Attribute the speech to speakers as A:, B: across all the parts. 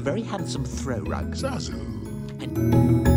A: a very handsome throw rug.
B: Zazu.
C: Apes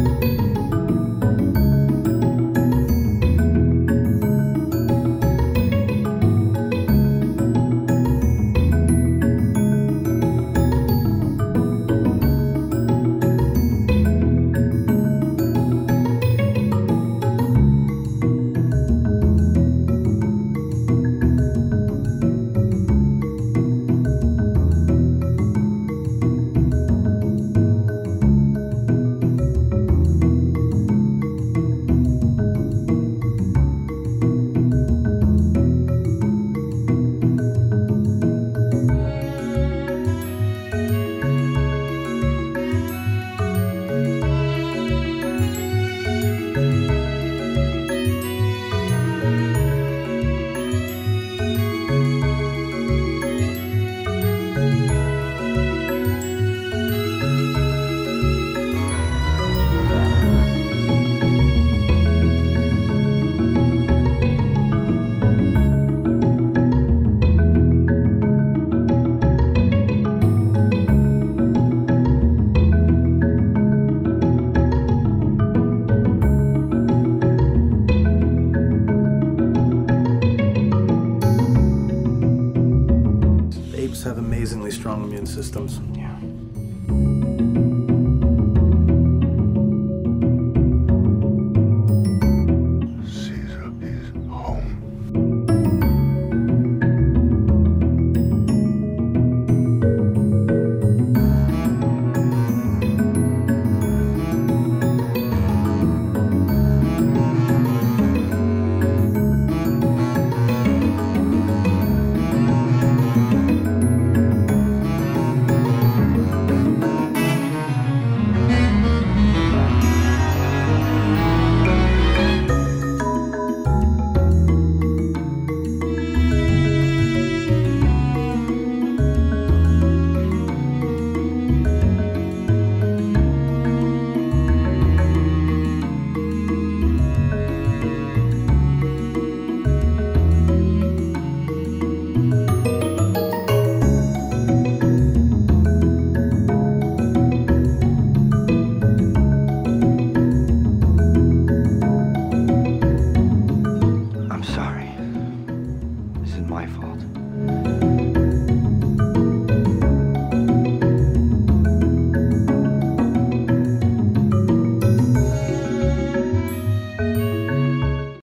C: have amazingly strong immune systems.
D: My fault.